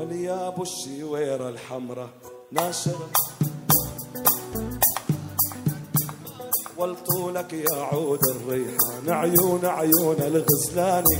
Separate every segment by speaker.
Speaker 1: وليا أبو الشويرة الحمراء ناشرة. والطولك يعود الريحان عيون عيون الغزلاني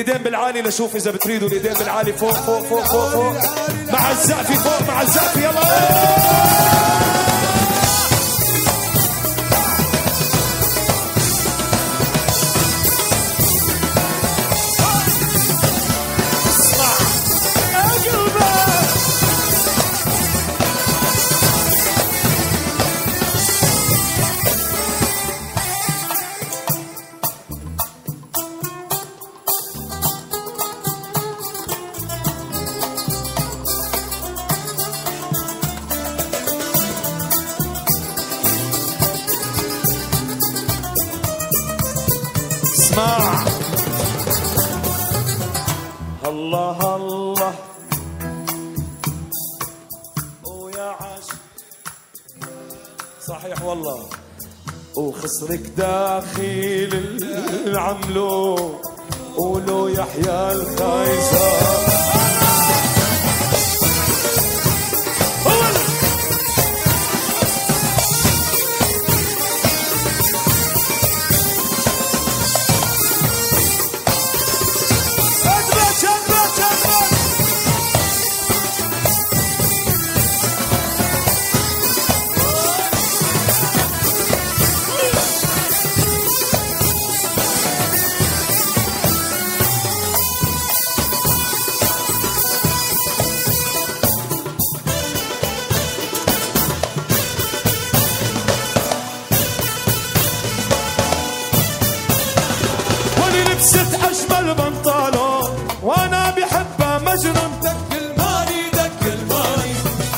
Speaker 1: الإيدين بالعالي لشوف إذا بتريدوا الإيدين بالعالي فوق فوق فوق فوق فوق. مع الزقفي فوق مع الزقفي يلا. صحيح والله. وخسرك داخل العملو. قولوا يحيى الخيزر. لبست أجمل بنطلون وأنا بحبها مجنون. دق الماني دق الماني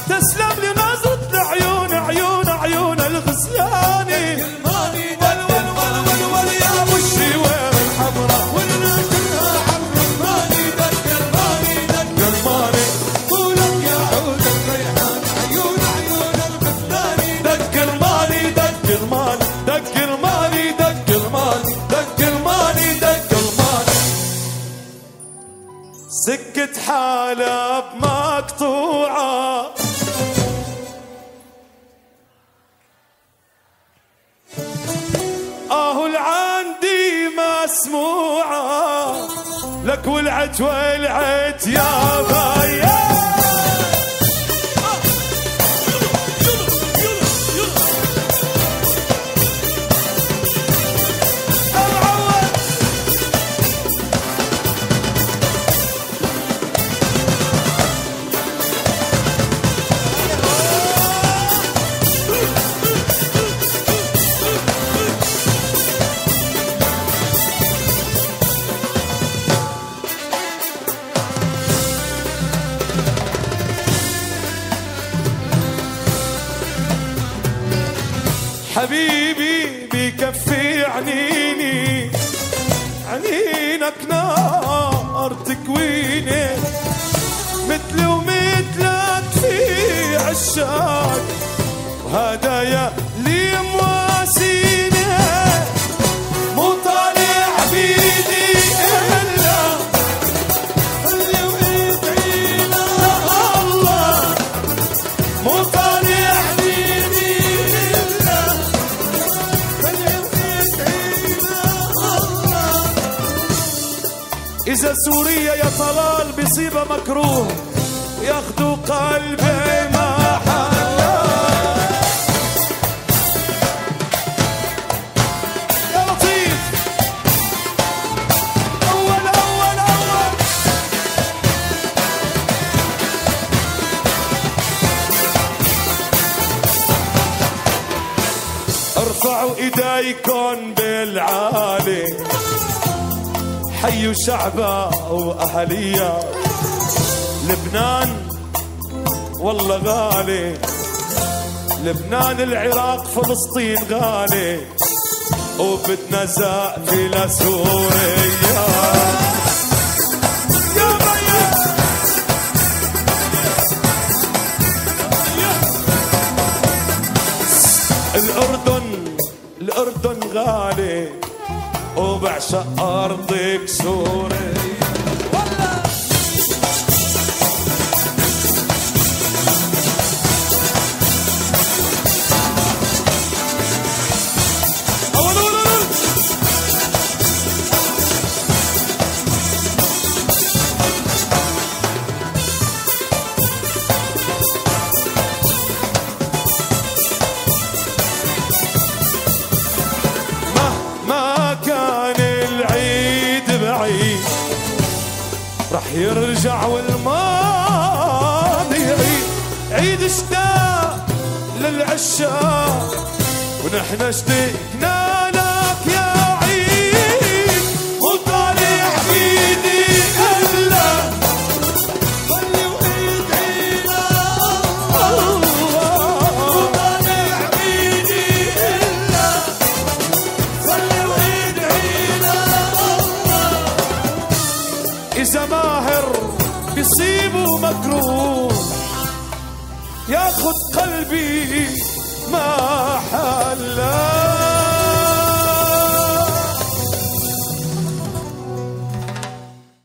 Speaker 1: تسلم لي نظرة العيون عيون عيون الغزلاني سكة حالب مقطوعة آه العندي مسموعة. لك ولعت ولعت حبيبي بكفي عنيني. عنينك نار تكويني. مثل ومثلك في عشاق. وهدايا لي إذا سوريا يا طلال بصيبة مكروه ياخدوا قلبي ما يا لطيف. أول أول أول. ارفعوا إيديكم بالعالي. حيوا شعبا واهليا لبنان والله غالي. لبنان العراق فلسطين غالي. وبدنا زقفي لسوريا وبعشق أرضك سوريا. رح يرجع والماضي يعيد عيد اشتاق للعشاق ونحن اشتقنا بيصيبه مكروه. ياخد قلبي ما حلا